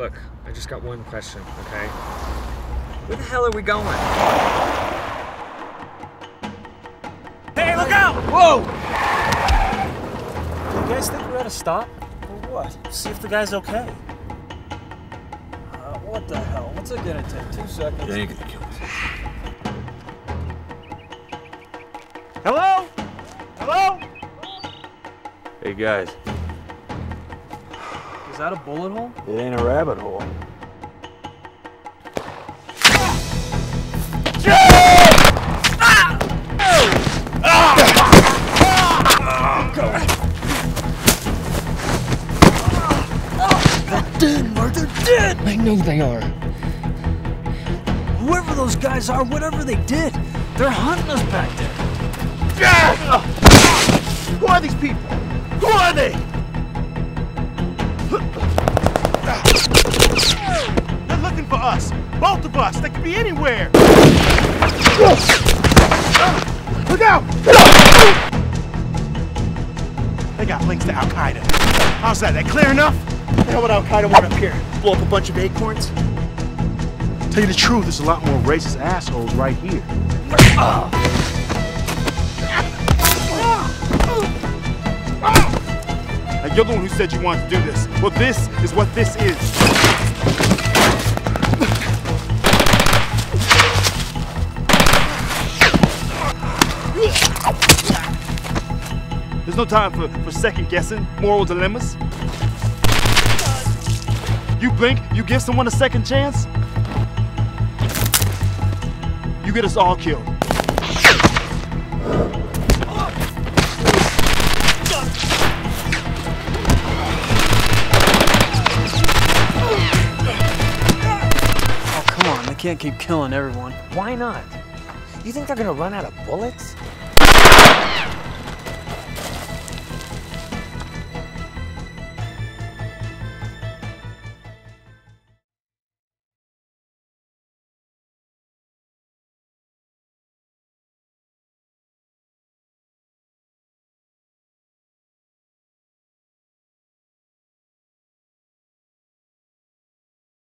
Look, I just got one question, okay? Where the hell are we going? Hey, look out! Whoa! Do You guys think we're at a stop? Or what? See if the guy's okay. Uh, what the hell? What's it gonna take? Two seconds. You ain't gonna kill us. Hello? Hello? Hey guys, Is that a bullet hole? it ain't a rabbit hole. Dead, Mark, they're dead! I know they are. Whoever those guys are, whatever they did, they're hunting us back there. Yeah! Who are these people? Who are they? Both of us. They could be anywhere. Look out! They got links to Al Qaeda. How's that? That clear enough? The hell would Al Qaeda want up here? Blow up a bunch of acorns? Tell you the truth, there's a lot more racist assholes right here. And you're the one who said you wanted to do this. Well, this is what this is. There's no time for, for second guessing, moral dilemmas. You blink, you give someone a second chance, you get us all killed. Oh, come on. They can't keep killing everyone. Why not? You think they're gonna run out of bullets?